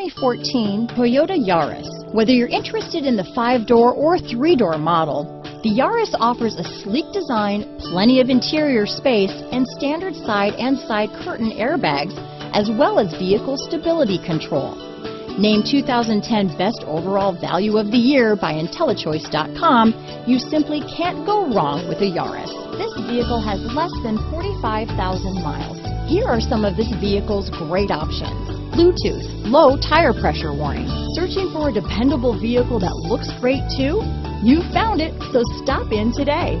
2014 Toyota Yaris. Whether you're interested in the five-door or three-door model, the Yaris offers a sleek design, plenty of interior space, and standard side and side curtain airbags, as well as vehicle stability control. Named 2010 Best Overall Value of the Year by IntelliChoice.com, you simply can't go wrong with a Yaris. This vehicle has less than 45,000 miles. Here are some of this vehicle's great options. Bluetooth, low tire pressure warning. Searching for a dependable vehicle that looks great too? You found it, so stop in today.